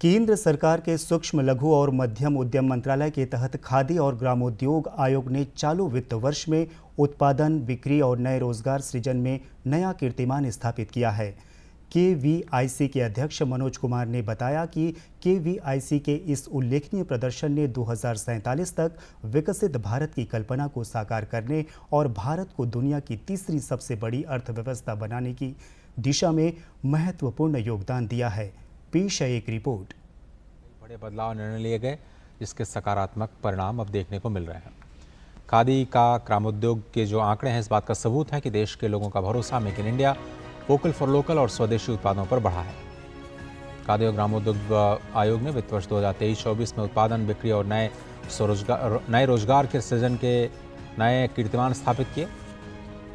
केंद्र सरकार के सूक्ष्म लघु और मध्यम उद्यम मंत्रालय के तहत खादी और ग्रामोद्योग आयोग ने चालू वित्त वर्ष में उत्पादन, बिक्री और नए रोज़गार सृजन में नया कीर्तिमान स्थापित किया है। के के अध्यक्ष मनोज कुमार ने बताया कि के के इस उल्लेखनीय प्रदर्शन ने दो हज़ार सैंतालीस तक विकसित भारत की कल्पना को साकार करने और भारत को दुनिया की तीसरी सबसे बड़ी अर्थव्यवस्था बनाने की दिशा में महत्वपूर्ण योगदान दिया है। पेश है एक रिपोर्ट। बड़े बदलाव निर्णय लिए गए, जिसके सकारात्मक परिणाम अब देखने को मिल रहे हैं। खादी का ग्रामोद्योग के जो आंकड़े हैं, इस बात का सबूत है कि देश के लोगों का भरोसा make in India vocal for local और स्वदेशी उत्पादों पर बढ़ा है। खादी और ग्रामोद्योग आयोग ने वित्त वर्ष दो हज़ार में उत्पादन, बिक्री और नए स्वरोजगार, नए रोज़गार के सृजन के नए कीर्तिमान स्थापित किए।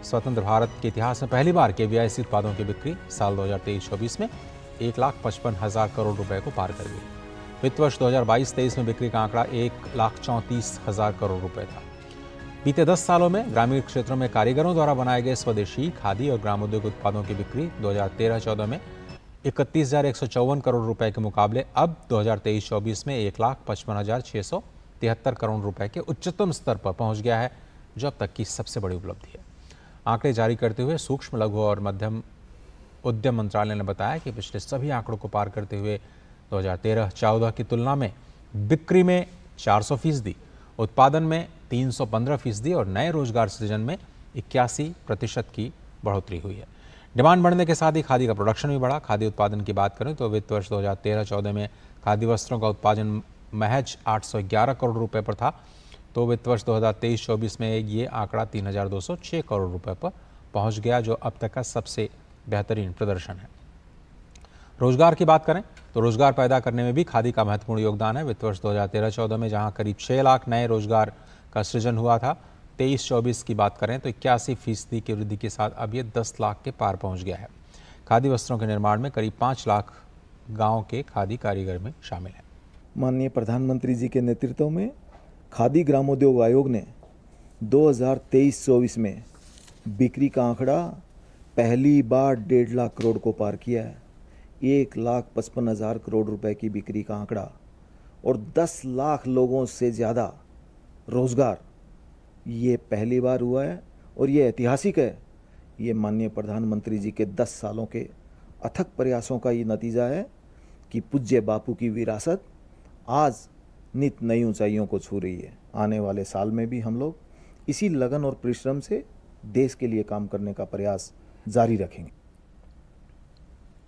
स्वतंत्र भारत के इतिहास में पहली बार के वी उत्पादों की बिक्री साल 2023-24 में एक लाख पचपन हज़ार करोड़ रुपए को पार कर गई। वित्त वर्ष 2022-23 में बिक्री का आंकड़ा एक लाख चौंतीस हज़ार करोड़ रुपए था। बीते 10 सालों में ग्रामीण क्षेत्रों में कारीगरों द्वारा बनाए गए स्वदेशी खादी और ग्रामोद्योग उत्पादों की बिक्री 2013-14 में इकतीस हज़ार एक सौ चौवन करोड़ रुपए के मुकाबले अब 2023-24 में एक लाख पचपन हज़ार छह सौ तिहत्तर करोड़ रुपए के उच्चतम स्तर पर पहुँच गया है, जो अब तक की सबसे बड़ी उपलब्धि है। आंकड़े जारी करते हुए सूक्ष्म, लघु और मध्यम उद्यम मंत्रालय ने बताया कि पिछले सभी आंकड़ों को पार करते हुए 2013-14 की तुलना में बिक्री में 400 फ़ीसदी उत्पादन में 315 फ़ीसदी और नए रोज़गार सृजन में इक्यासी प्रतिशत की बढ़ोतरी हुई है। डिमांड बढ़ने के साथ ही खादी का प्रोडक्शन भी बढ़ा। खादी उत्पादन की बात करें तो वित्त वर्ष 2013-14 में खादी वस्त्रों का उत्पादन महज 811 करोड़ रुपए पर था तो वित्त वर्ष 2023-24 में ये आंकड़ा 3,206 करोड़ रुपए पर पहुँच गया जो अब तक का सबसे बेहतरीन प्रदर्शन है। रोज़गार की बात करें तो रोज़गार पैदा करने में भी खादी का महत्वपूर्ण योगदान है। वित्त वर्ष दो हज़ार में जहाँ करीब छः लाख नए रोज़गार का सृजन हुआ था, तेईस चौबीस की बात करें तो इक्यासी फ़ीसदी की वृद्धि के साथ अब ये दस लाख के पार पहुँच गया है। खादी वस्त्रों के निर्माण में करीब पाँच लाख गाँव के खादी कारीगर में शामिल हैं। माननीय प्रधानमंत्री जी के नेतृत्व में खादी ग्रामोद्योग आयोग ने 2023-24 में बिक्री का आंकड़ा पहली बार डेढ़ लाख करोड़ को पार किया है। एक लाख पचपन हज़ार करोड़ रुपए की बिक्री का आंकड़ा और दस लाख लोगों से ज़्यादा रोज़गार। ये पहली बार हुआ है और ये ऐतिहासिक है। ये माननीय प्रधानमंत्री जी के दस सालों के अथक प्रयासों का ये नतीजा है कि पूज्य बापू की विरासत आज नित नई ऊंचाइयों को छू रही है। आने वाले साल में भी हम लोग इसी लगन और परिश्रम से देश के लिए काम करने का प्रयास जारी रखेंगे।